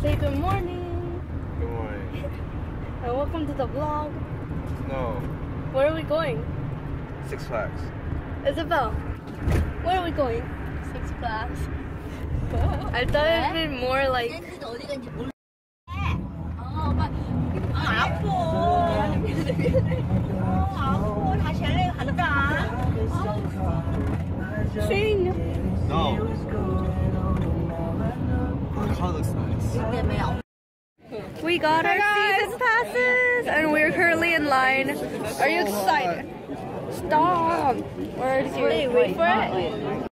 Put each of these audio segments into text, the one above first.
Say good morning. Good morning. And welcome to the vlog. No, Where are we going? Six Flags. Isabel, where are we going? Six Flags. I thought it'd be more like looks nice. We got Hi our guys. season passes and we're currently in line. Are you excited? Stop! Where is your Wait, wait for it.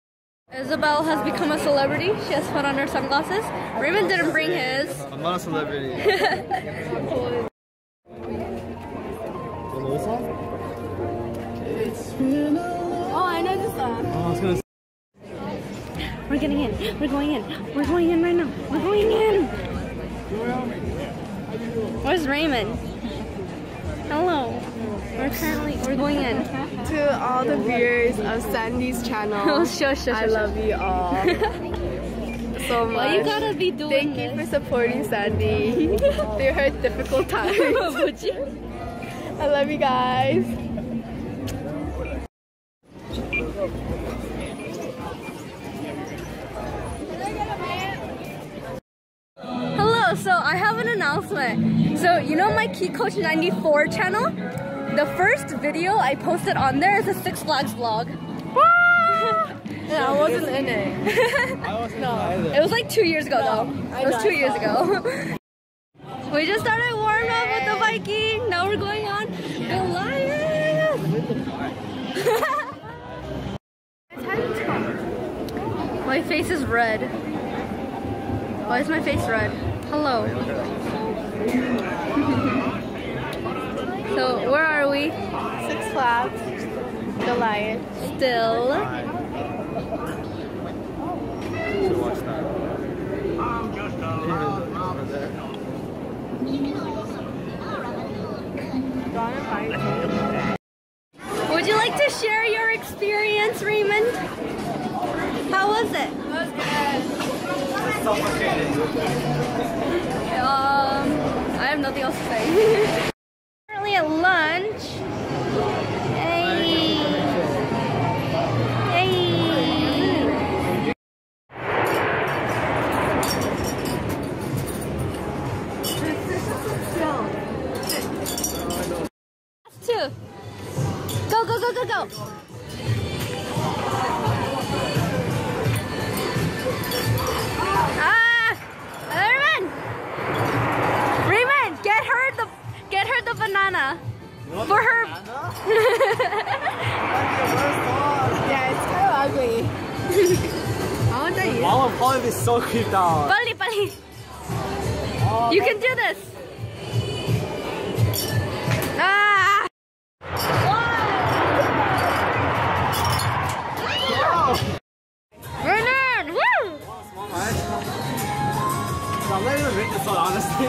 Isabel has become a celebrity. She has put on her sunglasses. Raymond didn't bring his. I'm not a celebrity. We're getting in. We're going in. We're going in right now. We're going in. Where's Raymond? Hello. We're currently we're going in. To all the viewers of Sandy's Oh, channel, shush, shush, I shush. love you all so much. Why you gotta be doing Thank you for supporting Sandy through her difficult times. I love you guys. So, you know my Key Coach 94 channel? The first video I posted on there is a Six Flags vlog. Yeah, I wasn't in it. I wasn't no. It was like two years ago though. I It was two years ago. we just started warm up with the Viking. Now we're going on Goliath. my face is red. Why is my face red? Hello. So where are we? Six Flags, Goliath. Still. Should watch that. Over there. Would you like to share your experience, Raymond? How was it? Um, I have nothing else to say. Currently will probably be so creeped out. Bali, Bali. You can do this. Ah! Bernard! Woo! I'm not even one, honestly.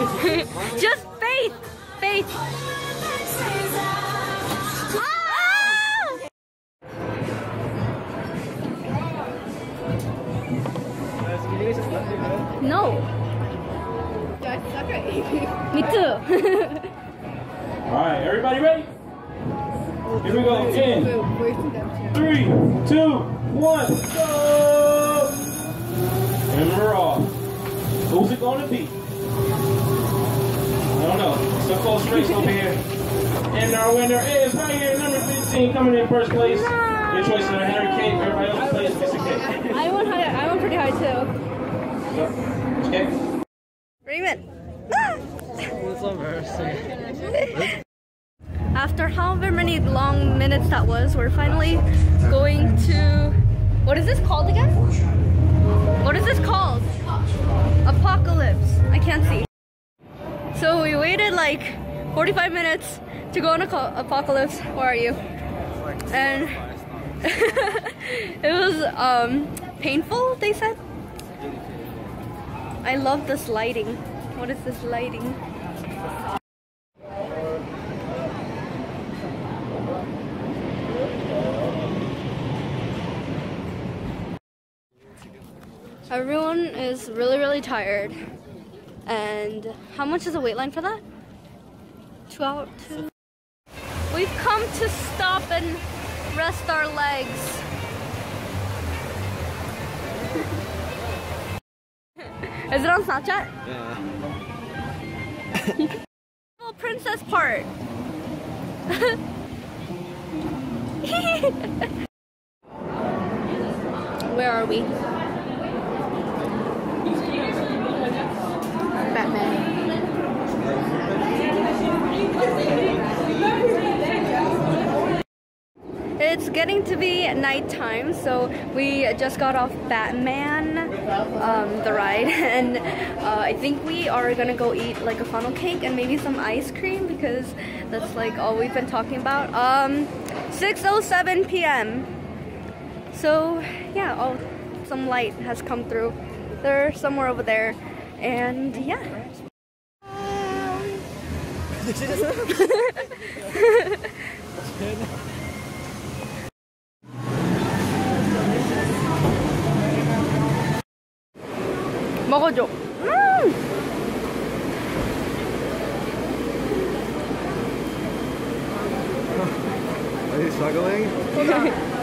Just faith! Faith! Everybody ready? Here we go. In three, two, one, go! And we're off. Who's it going to be? I don't know. It's a close race over here. And our winner is right here, number 15, coming in first place. Your choice is Henry Cake. Everybody else plays Mr. Cake. I went high. I went pretty high too. Which cake? Raymond. Ah! It's embarrassing. After however many long minutes that was, we're finally going to. What is this called again? What is this called? Apocalypse. I can't see. So we waited like 45 minutes to go on a apocalypse. Where are you? And it was um, painful. They said. I love this lighting. What is this lighting? Everyone is really, really tired. And how much is the wait line for that? Two hours. Two. We've come to stop and rest our legs. Is it on Snapchat? Yeah. Princess part. Where are we? Batman. It's getting to be nighttime, so we just got off Batman, um, the ride, and uh, I think we are gonna go eat like a funnel cake and maybe some ice cream because that's like all we've been talking about. Um, 6:07 p.m. So yeah, oh, some light has come through. They're somewhere over there, and yeah. 먹 Are you struggling?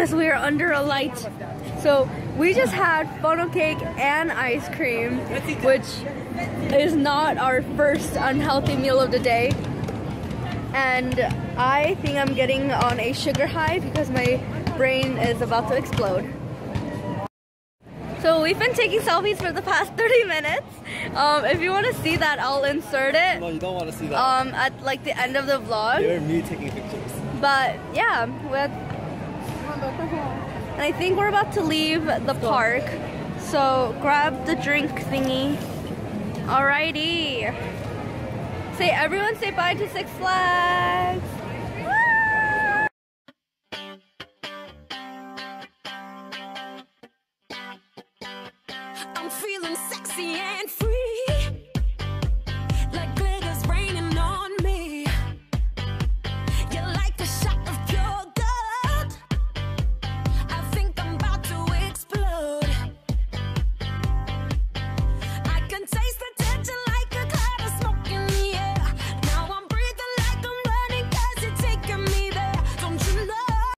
goodness we are under a light. So we just had funnel cake and ice cream, which is not our first unhealthy meal of the day. And I think I'm getting on a sugar high because my brain is about to explode. So we've been taking selfies for the past 30 minutes. Um, if you want to see that, I'll insert it No, you don't want to see that. um, at like the end of the vlog. You're me taking pictures. But yeah, with and I think we're about to leave the park. So grab the drink thingy. Alrighty. Say everyone say bye to Six Flags.